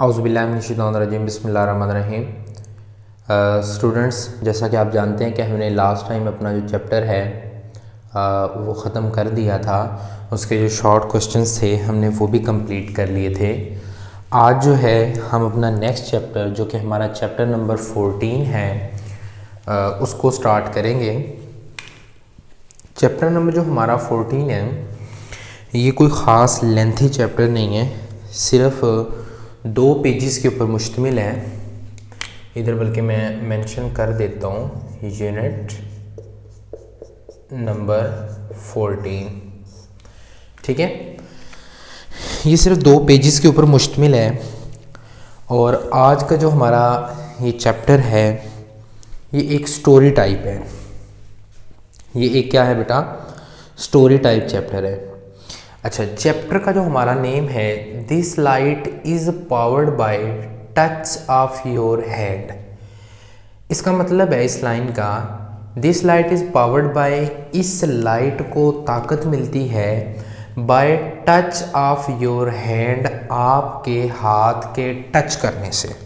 अज़बिल्लाजीम बसमीम स्टूडेंट्स जैसा कि आप जानते हैं कि हमने लास्ट टाइम अपना जो चैप्टर है आ, वो ख़त्म कर दिया था। उसके जो शॉर्ट क्वेश्चंस थे हमने वो भी कंप्लीट कर लिए थे। आज जो है हम अपना नेक्स्ट चैप्टर जो कि हमारा चैप्टर नंबर 14 है आ, उसको स्टार्ट करेंगे। चैप्टर नंबर जो हमारा 14 है ये कोई ख़ास लेंथी चैप्टर नहीं है। सिर्फ़ दो पेजेस के ऊपर मुश्तमिल है। इधर बल्कि मैं मेंशन कर देता हूँ। यूनिट नंबर फोर्टीन ठीक है? ये सिर्फ़ दो पेजेस के ऊपर मुश्तमिल है। और आज का जो हमारा ये चैप्टर है, ये एक स्टोरी टाइप है। ये एक क्या है बेटा? स्टोरी टाइप चैप्टर है। अच्छा चैप्टर का जो हमारा नेम है this light is powered by touch of your hand इसका मतलब है इस लाइन का this light is powered by इस लाइट को ताकत मिलती है by touch of your hand आपके हाथ के टच करने से।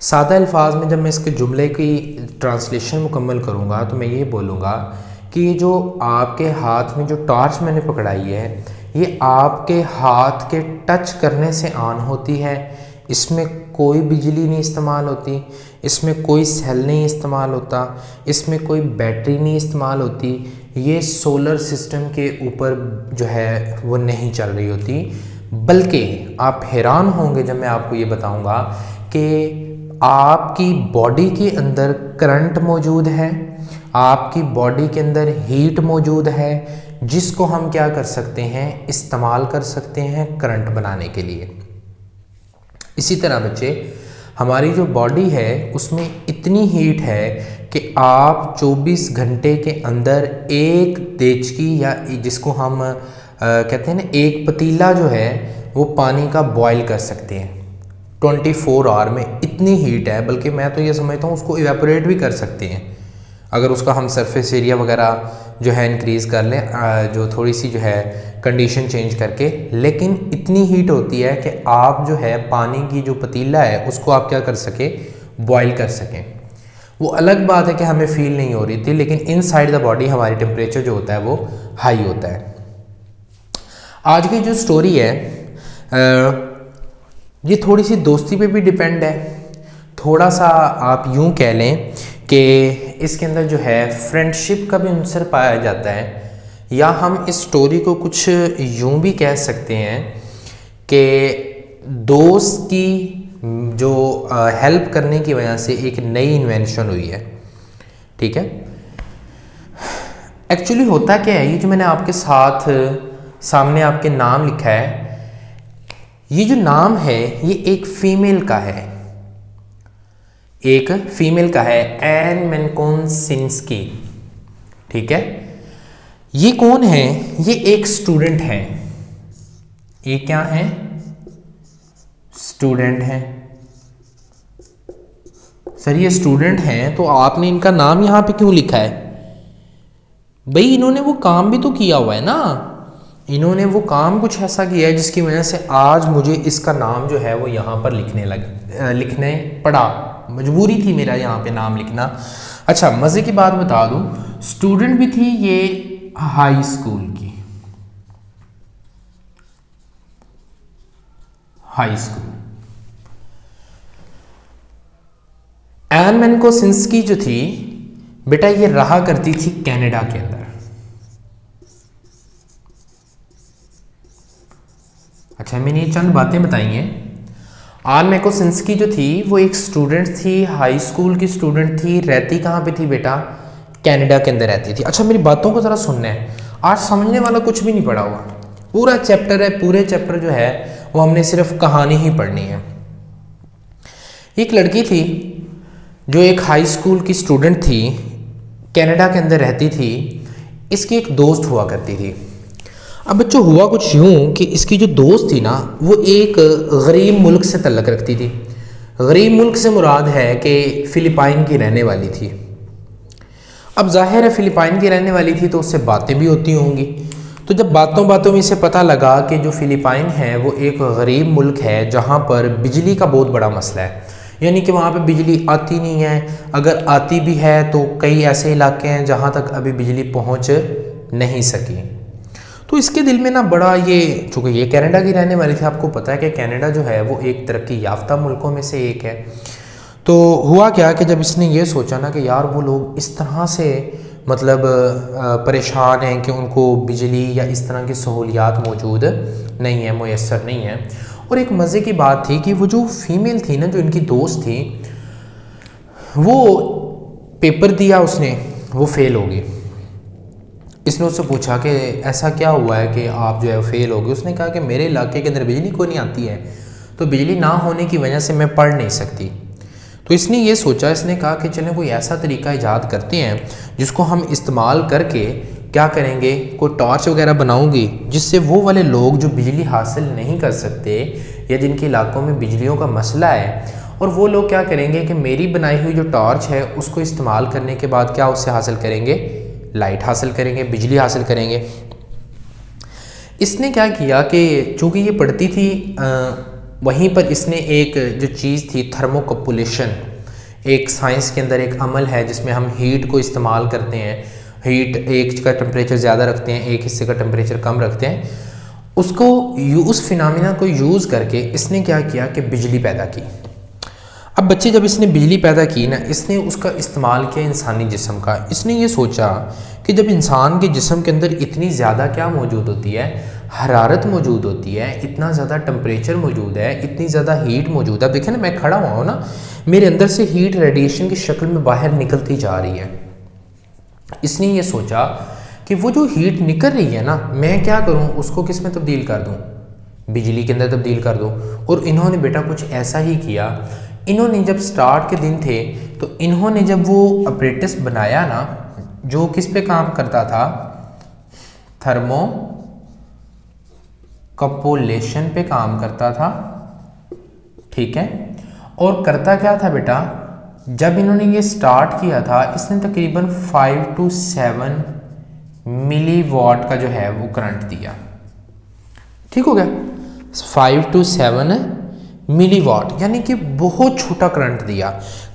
सादा अल्फाज में जब मैं इसके जुमले की ट्रांसलेशन मुकम्मल करूँगा तो मैं ये बोलूँगा कि ये जो आपके हाथ में जो टॉर्च मैंने पकड़ाई है, ये आपके हाथ के टच करने से ऑन होती है। इसमें कोई बिजली नहीं इस्तेमाल होती, इसमें कोई सेल नहीं इस्तेमाल होता, इसमें कोई बैटरी नहीं इस्तेमाल होती। ये सोलर सिस्टम के ऊपर जो है, वो नहीं चल रही होती। बल्कि आप हैरान होंगे जब मैं आपको ये बताऊँगा कि आपकी बॉडी के अंदर करंट मौजूद है आपकी बॉडी के अंदर हीट मौजूद है जिसको हम क्या कर सकते हैं? इस्तेमाल कर सकते हैं करंट बनाने के लिए। इसी तरह बच्चे हमारी जो बॉडी है उसमें इतनी हीट है कि आप 24 घंटे के अंदर एक देचकी या जिसको हम आ, कहते हैं ना एक पतीला जो है वो पानी का बॉयल कर सकते हैं। 24 फोर आवर में इतनी हीट है बल्कि मैं तो ये समझता हूँ उसको इवेपोरेट भी कर सकते हैं। अगर उसका हम सरफेस एरिया वगैरह जो है इंक्रीज़ कर लें जो थोड़ी सी जो है कंडीशन चेंज करके, लेकिन इतनी हीट होती है कि आप जो है पानी की जो पतीला है, उसको आप क्या कर सके? बॉयल कर सकें। वो अलग बात है कि हमें फील नहीं हो रही थी, लेकिन इन साइड द बॉडी हमारी टेम्परेचर जो होता है वो हाई होता है। आज की जो स्टोरी है ये थोड़ी सी दोस्ती पे भी डिपेंड है। थोड़ा सा आप यूँ कह लें कि इसके अंदर जो है फ्रेंडशिप का भी अंसर पाया जाता है। या हम इस स्टोरी को कुछ यूँ भी कह सकते हैं कि दोस्त की जो हेल्प करने की वजह से एक नई इन्वेंशन हुई है। ठीक है? एक्चुअली होता क्या है, ये जो मैंने आपके साथ, सामने आपके नाम लिखा है, ये जो नाम है, ये एक फीमेल का है। एक फीमेल का है एन मेनकोनसिंस्की ठीक है? ये कौन है? ये एक स्टूडेंट है. ये क्या है? स्टूडेंट है. सर ये स्टूडेंट हैं तो आपने इनका नाम यहाँ पे क्यों लिखा है? भाई, इन्होंने वो काम भी तो किया हुआ है ना? इन्होंने वो काम कुछ ऐसा किया है जिसकी वजह से आज मुझे इसका नाम जो है वो यहाँ पर लिखने लगा लिखने पड़ा। मजबूरी थी मेरा यहाँ पे नाम लिखना। अच्छा मज़े की बात बता दूँ स्टूडेंट भी थी ये हाई स्कूल की। High school Ann Makosinski जो थी, बेटा ये रहा करती थी कनाडा के अंदर। अच्छा मैंने ये चंद बातें बताई हैं। आन मेकोसिंसकी जो थी, वो एक स्टूडेंट थी हाई स्कूल की स्टूडेंट थी, रहती कहाँ पे थी बेटा? कनाडा के अंदर रहती थी। अच्छा मेरी बातों को ज़रा सुनना है। आज समझने वाला कुछ भी नहीं पड़ा हुआ। पूरा चैप्टर है, पूरे चैप्टर जो है, वो हमने सिर्फ़ कहानी ही पढ़नी है। एक लड़की थी, जो एक हाई स्कूल की स्टूडेंट थी कनाडा के अंदर रहती थी, इसकी एक दोस्त हुआ करती थी। अब बच्चों, हुआ कुछ यूँ कि इसकी जो दोस्त थी ना, वो एक गरीब मुल्क से तल्लक रखती थी। गरीब मुल्क से मुराद है कि फ़िलिपाइन की रहने वाली थी। अब ज़ाहिर है फ़िलिपाइन की रहने वाली थी तो उससे बातें भी होती होंगी। तो जब बातों बातों में इसे पता लगा कि जो फ़िलिपाइन है, वो एक गरीब मुल्क है, जहाँ पर बिजली का बहुत बड़ा मसला है। यानी कि वहाँ पे बिजली आती नहीं है। अगर आती भी है तो कई ऐसे इलाके हैं जहाँ तक अभी बिजली पहुँच नहीं सकी। तो इसके दिल में ना बड़ा ये, चूँकि ये कनाडा की रहने वाली थी, आपको पता है कि कनाडा जो है, वो एक तरक्की याफ्ता मुल्कों में से एक है। तो हुआ क्या कि जब इसने ये सोचा ना कि यार वो लोग इस तरह से मतलब परेशान हैं कि उनको बिजली या इस तरह की सहूलियात मौजूद नहीं है मैसर नहीं है। और एक मज़े की बात थी कि वो जो फीमेल थी ना, जो इनकी दोस्त थी, वो पेपर दिया उसने, वो फेल हो गई। इसने उससे पूछा कि ऐसा क्या हुआ है कि आप जो है फेल हो गए? उसने कहा कि मेरे इलाके के अंदर बिजली को नहीं आती है? तो बिजली ना होने की वजह से मैं पढ़ नहीं सकती। तो इसने ये सोचा, इसने कहा कि चलें, कोई ऐसा तरीका ईजाद करते हैं जिसको हम इस्तेमाल करके क्या करेंगे? कोई टॉर्च वगैरह बनाऊँगी जिससे वो वाले लोग जो बिजली हासिल नहीं कर सकते या जिनके इलाकों में बिजलियों का मसला है, और वो लोग क्या करेंगे कि मेरी बनाई हुई जो टॉर्च है, उसको इस्तेमाल करने के बाद क्या उससे हासिल करेंगे? लाइट हासिल करेंगे बिजली हासिल करेंगे। इसने क्या किया कि चूँकि ये पढ़ती थी आ, वहीं पर इसने एक जो चीज़ थी थर्मोकपुलेशन एक साइंस के अंदर एक अमल है जिसमें हम हीट को इस्तेमाल करते हैं। हीट एक का टेम्परेचर ज़्यादा रखते हैं एक हिस्से का टेम्परेचर कम रखते हैं। उसको उस फिनामिना को यूज़ करके इसने क्या किया कि बिजली पैदा की। अब बच्चे जब इसने बिजली पैदा की ना, इसने उसका इस्तेमाल किया इंसानी जिसम का। इसने ये सोचा कि जब इंसान के जिसम के अंदर इतनी ज़्यादा क्या मौजूद होती है? हरारत मौजूद होती है, इतना ज़्यादा टम्परेचर मौजूद है, इतनी ज़्यादा हीट मौजूद है। देखें ना, मैं खड़ा हुआ हूँ ना, मेरे अंदर से हीट रेडिएशन की शक्ल में बाहर निकलती जा रही है। इसने ये सोचा कि वो जो हीट निकल रही है ना, मैं क्या करूँ? उसको किसमें तब्दील कर दूँ? बिजली के अंदर तब्दील कर दूँ? और इन्होंने बेटा कुछ ऐसा ही किया इन्होंने जब स्टार्ट के दिन थे तो इन्होंने जब वो अप्रेटिस बनाया ना, जो किस पे काम करता था? थर्मो कपोलेशन पे काम करता था। ठीक है? और करता क्या था बेटा? जब इन्होंने ये स्टार्ट किया था, इसने तकरीबन five to seven milliwatt का जो है, वो करंट दिया। ठीक हो गया? Five to seven milliwatt यानी कि बहुत छोटा करंट दिया।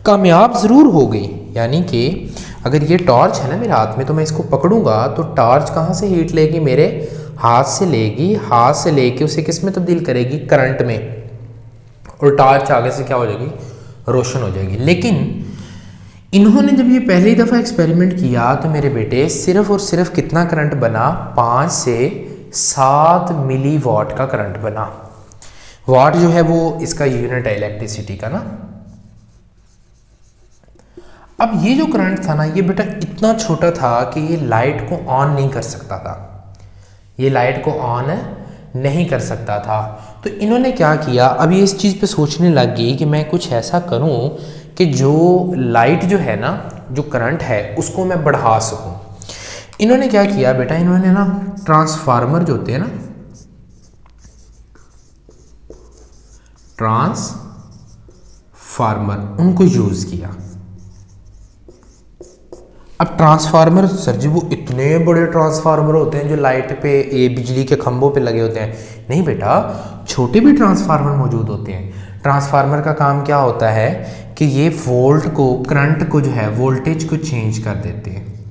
कामयाब ज़रूर हो गई, यानी कि अगर ये टॉर्च है ना मेरे हाथ में तो मैं इसको पकड़ूँगा तो टॉर्च कहाँ से हीट लेगी मेरे? हाथ से लेगी, हाथ से लेके उसे किसमें तब्दील करेगी? करंट में। और टॉर्च आगे से क्या हो जाएगी? रोशन हो जाएगी। लेकिन इन्होंने जब ये पहली दफ़ा एक्सपेरिमेंट किया तो मेरे बेटे, सिर्फ़ और सिर्फ़ कितना करंट बना? पाँच से सात मिली का करंट बना। वाट जो है वो इसका यूनिट है इलेक्ट्रिसिटी का ना? अब ये जो करंट था ना, ये बेटा इतना छोटा था कि ये लाइट को ऑन नहीं कर सकता था। ये लाइट को ऑन नहीं कर सकता था। तो इन्होंने क्या किया? अभी इस चीज़ पे सोचने लग गई कि मैं कुछ ऐसा करूँ कि जो लाइट जो है ना, जो करंट है, उसको मैं बढ़ा सकूँ। इन्होंने क्या किया बेटा? इन्होंने ना ट्रांसफार्मर जो होते हैं ना ट्रांसफार्मर उनको यूज़ किया। अब ट्रांसफार्मर, सर जी, वो इतने बड़े ट्रांसफार्मर होते हैं जो लाइट पे ये बिजली के खंभों पे लगे होते हैं। नहीं बेटा, छोटे भी ट्रांसफार्मर मौजूद होते हैं। ट्रांसफार्मर का काम क्या होता है कि ये वोल्ट को, करंट को जो है, वोल्टेज को चेंज कर देते हैं।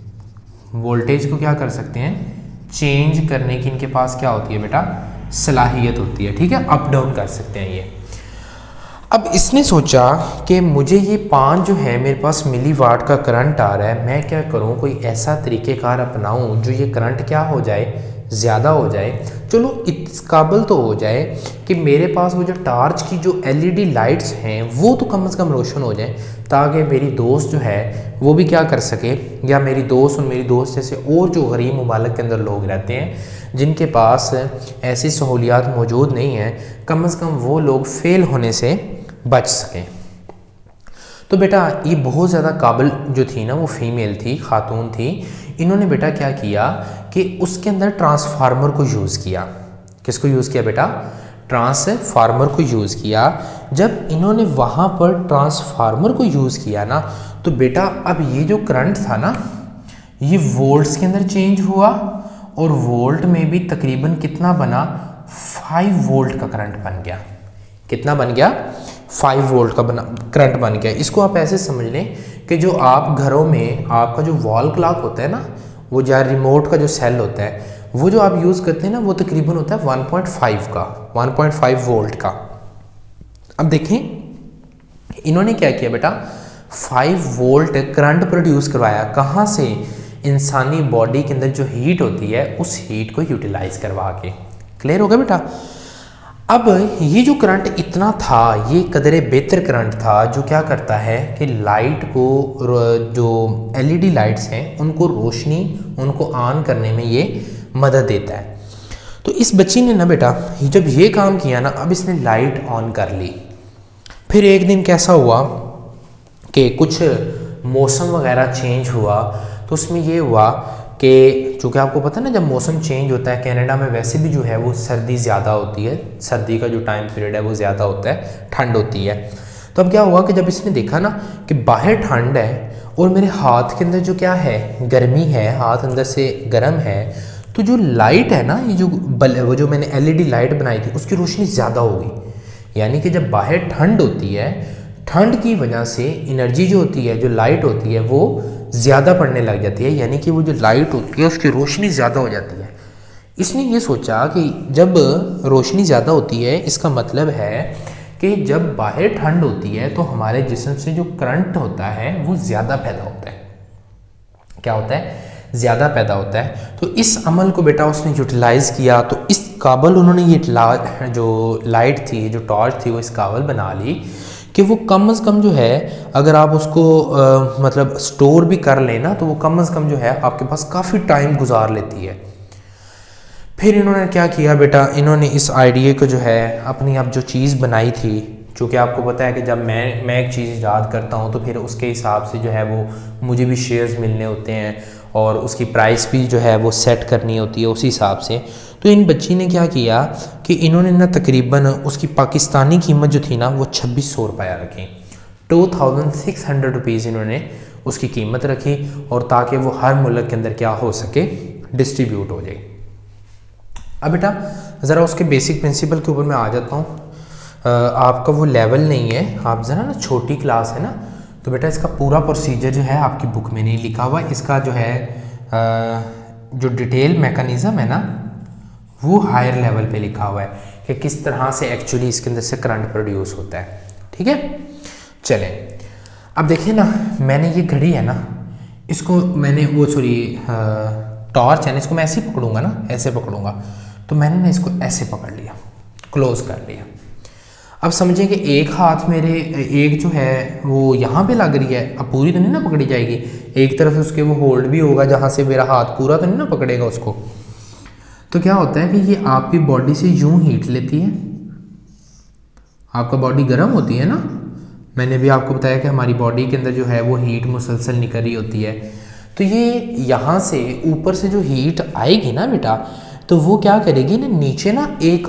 वोल्टेज को क्या कर सकते हैं? चेंज करने की इनके पास क्या होती है बेटा? सलाहियत होती है, ठीक है? अप डाउन कर सकते हैं ये। अब इसने सोचा कि मुझे ये पाँच जो है, मेरे पास मिली वाट का करंट आ रहा है, मैं क्या करूँ? कोई ऐसा तरीक़ेकार अपनाऊँ जो ये करंट क्या हो जाए? ज़्यादा हो जाए? चलो, इस काबल तो हो जाए कि मेरे पास वो जो टार्च की जो एलईडी लाइट्स हैं, वो तो कम से कम रोशन हो जाए, ताकि मेरी दोस्त जो है, वो भी क्या कर सके? या मेरी दोस्त और मेरी दोस्त जैसे और जो गरीब ममालक के अंदर लोग रहते हैं, जिनके पास ऐसी सहूलियात मौजूद नहीं हैं, कम अज़ कम वो लोग फ़ेल होने से बच सकें। तो बेटा, ये बहुत ज़्यादा काबिल जो थी ना, वो फीमेल थी, ख़ातून थी, इन्होंने बेटा क्या किया कि उसके अंदर ट्रांसफार्मर को यूज़ किया। किसको यूज़ किया बेटा? ट्रांसफार्मर को यूज़ किया। जब इन्होंने वहाँ पर ट्रांसफार्मर को यूज़ किया ना तो बेटा, अब ये जो करंट था ना, ये वोल्ट्स के अंदर चेंज हुआ और वोल्ट में भी तकरीबन कितना बना? फाइव वोल्ट का करंट बन गया। कितना बन गया? फाइव वोल्ट का बना करंट बन गया। इसको आप ऐसे समझ लें कि जो आप घरों में आपका जो वॉल क्लॉक होता है ना, वो जो रिमोट का जो सेल होता है, वो जो आप यूज़ करते हैं ना, वो तकरीबन होता है 1.5 का 1.5 वोल्ट का। अब देखें, इन्होंने क्या किया बेटा? 5 वोल्ट करंट प्रोड्यूस करवाया। कहाँ से? इंसानी बॉडी के अंदर जो हीट होती है, उस हीट को यूटिलाइज करवा के। क्लियर हो गया बेटा? अब ये जो करंट इतना था, ये कदरे बेहतर करंट था, जो क्या करता है कि लाइट को जो एलईडी लाइट्स हैं, उनको रोशनी, उनको ऑन करने में ये मदद देता है। तो इस बच्ची ने, ना बेटा, जब ये काम किया ना, अब इसने लाइट ऑन कर ली। फिर एक दिन कैसा हुआ कि कुछ मौसम वगैरह चेंज हुआ तो उसमें ये हुआ कि चूँकि आपको पता है ना, जब मौसम चेंज होता है कनाडा में वैसे भी जो है वो सर्दी ज़्यादा होती है। सर्दी का जो टाइम पीरियड है वो ज़्यादा होता है, ठंड होती है। तो अब क्या हुआ कि जब इसने देखा ना कि बाहर ठंड है और मेरे हाथ के अंदर जो क्या है, गर्मी है, हाथ अंदर से गर्म है तो जो लाइट है ना, ये जो बल, वो जो मैंने एलईडी लाइट बनाई थी, उसकी रोशनी ज़्यादा होगी यानी कि जब बाहर ठंड होती है, ठंड की वजह से एनर्जी जो होती है, जो लाइट होती है, वो ज़्यादा पड़ने लग जाती है, यानी कि वो जो लाइट होती है, उसकी रोशनी ज़्यादा हो जाती है। इसने ये सोचा कि जब रोशनी ज़्यादा होती है, इसका मतलब है कि जब बाहर ठंड होती है तो हमारे जिसम से जो करंट होता है, वो ज़्यादा पैदा होता है। क्या होता है? ज़्यादा पैदा होता है। तो इस अमल को बेटा उसने यूटिलाइज़ किया तो इस काबल उन्होंने ये जो लाइट थी, जो टॉर्च थी, वो इस काबल बना ली कि वो कम अज़ कम जो है अगर आप उसको आ, मतलब स्टोर भी कर लें ना तो वो कम अज़ कम जो है आपके पास काफ़ी टाइम गुजार लेती है। फिर इन्होंने क्या किया बेटा? इन्होंने इस आइडिया को जो है अपनी अब जो चीज़ बनाई थी चूँकि आपको पता है कि जब मैं मैं एक चीज़ याद करता हूँ तो फिर उसके हिसाब से जो है वो मुझे भी शेयर्स मिलने होते हैं। और उसकी प्राइस भी जो है वो सेट करनी होती है उसी हिसाब से। तो इन बच्ची ने क्या किया कि इन्होंने ना तकरीबन उसकी पाकिस्तानी कीमत जो थी ना वो छब्बीस सौ रुपया रखी। Two thousand six hundred rupees इन्होंने उसकी कीमत रखी और ताकि वो हर मुल्क के अंदर क्या हो सके डिस्ट्रीब्यूट हो जाए। अब बेटा, ज़रा उसके बेसिक प्रिंसिपल के ऊपर मैं आ जाता हूँ। आपका वो लेवल नहीं है, आप ज़रा ना छोटी क्लास है ना तो बेटा इसका पूरा प्रोसीजर जो है आपकी बुक में नहीं लिखा हुआ इसका जो है जो डिटेल मैकेनिज़्म है ना, वो हायर लेवल पे लिखा हुआ है कि किस तरह से एक्चुअली इसके अंदर से करंट प्रोड्यूस होता है। ठीक है? चलें। अब देखिए ना, मैंने ये घड़ी है ना, इसको मैंने वो सॉरी टॉर्च है ना, इसको मैं ऐसे ही पकड़ूँगा ना, ऐसे पकड़ूँगा। तो मैंने ना इसको ऐसे पकड़ लिया क्लोज कर लिया। अब समझें कि एक हाथ मेरे, एक जो है, वो यहाँ पे लग रही है, अब पूरी तो नहीं ना पकड़ी जाएगी। एक तरफ़ से उसके वो होल्ड भी होगा, जहाँ से मेरा हाथ पूरा तो नहीं ना पकड़ेगा उसको। तो क्या होता है कि ये आपकी बॉडी से यूँ हीट लेती है? आपका बॉडी गर्म होती है ना? मैंने भी आपको बताया कि हमारी बॉडी के अंदर जो है, वो हीट मुसलसल निकल रही होती है। तो ये यहाँ से ऊपर से जो हीट आएगी ना बेटा तो वो क्या करेगी ना, नीचे ना एक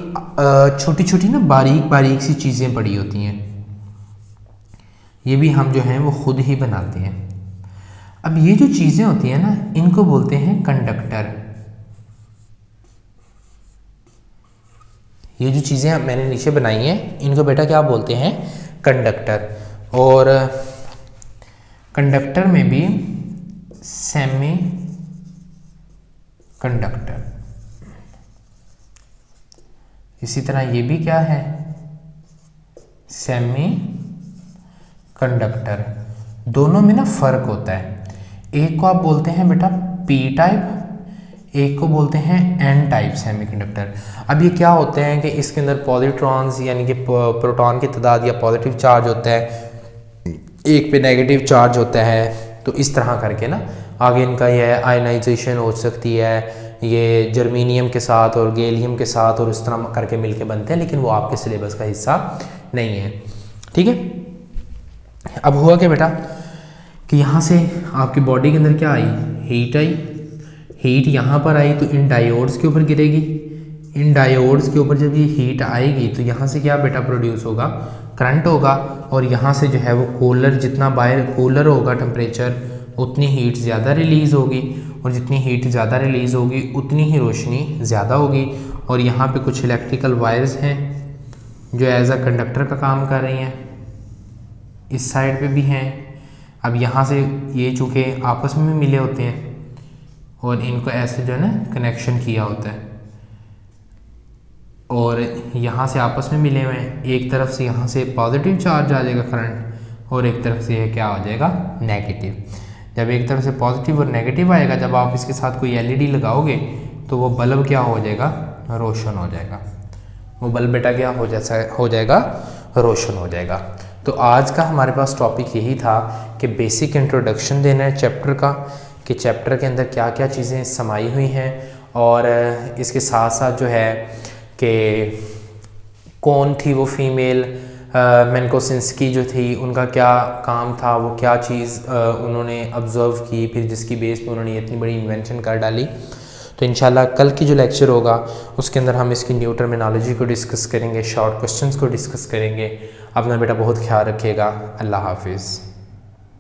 छोटी छोटी ना बारीक बारीक सी चीज़ें पड़ी होती हैं। ये भी हम जो हैं वो खुद ही बनाते हैं। अब ये जो चीज़ें होती हैं ना, इनको बोलते हैं कंडक्टर। ये जो चीज़ें मैंने नीचे बनाई हैं, इनको बेटा क्या बोलते हैं? कंडक्टर। और कंडक्टर में भी सेमी कंडक्टर इसी तरह ये भी क्या है? सेमी कंडक्टर दोनों में ना फ़र्क होता है। एक को आप बोलते हैं बेटा पी टाइप एक को बोलते हैं एन टाइप सेमीकंडक्टर अब ये क्या होते हैं कि इसके अंदर पॉजिट्रॉन्स यानी कि प्रोटॉन की तादाद या पॉजिटिव चार्ज होता है, एक पे नेगेटिव चार्ज होता है तो इस तरह करके ना आगे इनका यह आयनाइजेशन हो सकती है ये जर्मीनियम के साथ और गैलियम के साथ और इस तरह करके मिलके बनते हैं, लेकिन वो आपके सिलेबस का हिस्सा नहीं है। ठीक है? अब हुआ क्या बेटा? कि यहाँ से आपकी बॉडी के अंदर क्या आई? हीट आई। हीट यहाँ पर आई तो इन डायोड्स के ऊपर गिरेगी। इन डायोड्स के ऊपर जब ये हीट आएगी तो यहाँ से क्या बेटा प्रोड्यूस होगा? करंट होगा। और यहाँ से जो है वो कूलर जितना बाहर कूलर होगा टेम्परेचर उतनी हीट ज़्यादा रिलीज़ होगी। और जितनी हीट ज़्यादा रिलीज़ होगी, उतनी ही रोशनी ज़्यादा होगी। और यहाँ पे कुछ इलेक्ट्रिकल वायर्स हैं, जो एज अ कंडक्टर का काम कर रही हैं। इस साइड पे भी हैं। अब यहाँ से ये चूँकि आपस में भी मिले होते हैं और इनको ऐसे जो है ना कनेक्शन किया होता है। और यहाँ से आपस में मिले हुए हैं। एक तरफ़ से यहाँ से पॉजिटिव चार्ज आ जाएगा करंट और एक तरफ़ से यह क्या हो जाएगा नेगेटिव जब एक तरफ़ से पॉजिटिव और नेगेटिव आएगा, जब आप इसके साथ कोई एलईडी लगाओगे तो वो बल्ब क्या हो जाएगा? रोशन हो जाएगा। वो बल्ब बेटा क्या हो जैसा हो जाएगा? रोशन हो जाएगा। तो आज का हमारे पास टॉपिक यही था कि बेसिक इंट्रोडक्शन देना है चैप्टर का, कि चैप्टर के अंदर क्या क्या चीज़ें समाई हुई हैं, और इसके साथ साथ जो है कि कौन थी वो फीमेल मैनकोसिंसकी जो थी, उनका क्या काम था, वो क्या चीज़ उन्होंने ऑब्ज़र्व की, फिर जिसकी बेस पे उन्होंने इतनी बड़ी इन्वेंशन कर डाली। तो इन कल की जो लेक्चर होगा, उसके अंदर हम इसकी न्यू टर्मिनोलॉजी को डिस्कस करेंगे शॉर्ट क्वेश्चंस को डिस्कस करेंगे। अपना बेटा बहुत ख्याल रखिएगा। अल्लाह हाफिज़।